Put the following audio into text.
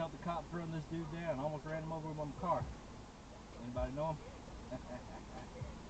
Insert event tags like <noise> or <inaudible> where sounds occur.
helped the cops run this dude down. Almost ran him over with my car. Anybody know him? <laughs>